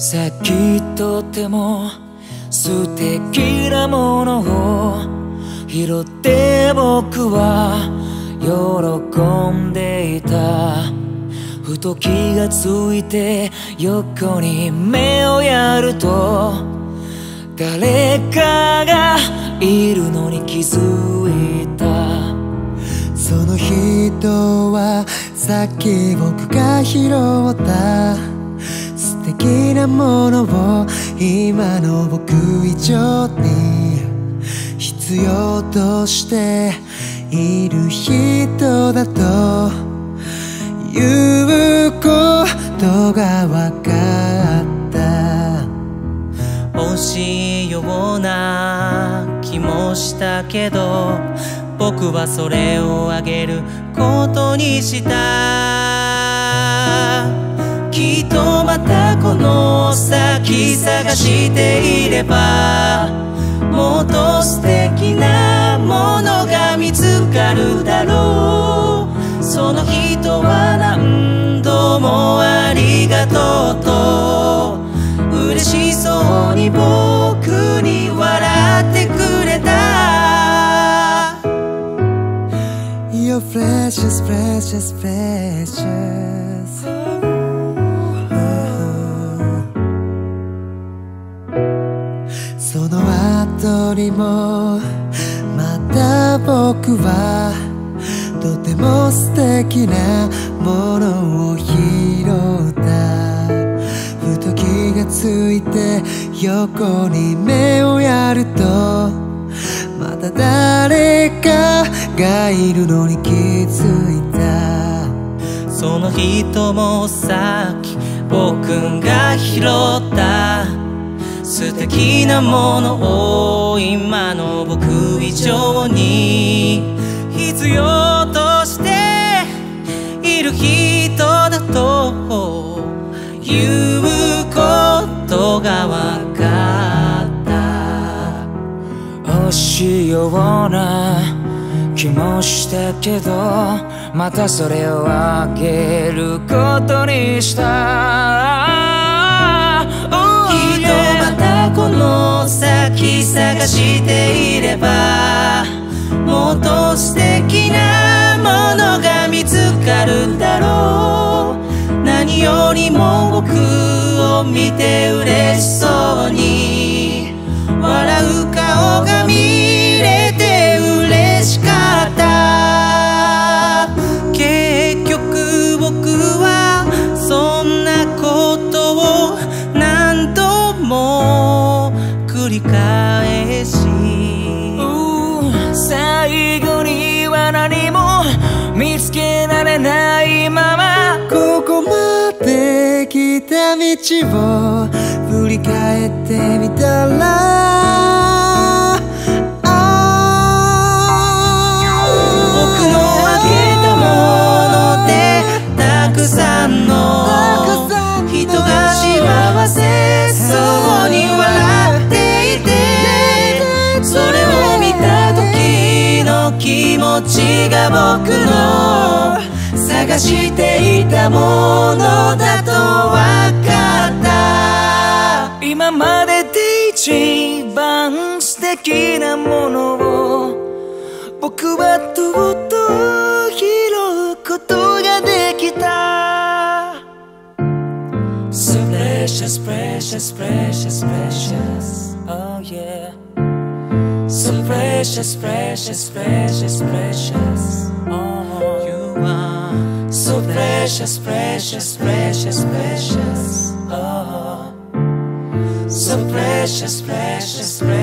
さっきとても素敵なものを拾って僕は喜んでいた。ふと気がついて横に目をやると誰かがいるのに気づいた。その人はさっき僕が拾った。素敵なものを今の僕以上に必要としている人だということが分かった。惜しいような気もしたけど僕はそれをあげることにした。きっとまたこの先探していればもっと素敵なものが見つかるだろう。その人は何度もありがとうと嬉しそうに僕に笑ってくれた。You're precious, precious, precious. 後にもまた僕はとても素敵なものを拾った。ふと気がついて横に目をやるとまた誰かがいるのに気づいた。その人もさっき僕が拾った。素敵なものを今の僕以上に必要としている人だということが分かった。惜しいような気もしたけどまたそれをあげることにした。探していればもっと素敵なものが見つかるだろう。何よりも僕を見て嬉しそうに笑う顔が見れて嬉しかった。結局僕はそんなことを何度も繰り返来た道を振り返ってみたら僕のあげたものでたくさんの人が幸せそうに笑っていてそれを見た時の気持ちが僕の探していたものだと分かった今までで一番素敵なものを僕はとうとう拾うことができた So precious, precious, precious, precious Oh yeah So precious, precious, precious, precious Oh You are So precious, precious, precious, precious. Oh, so precious, precious, precious.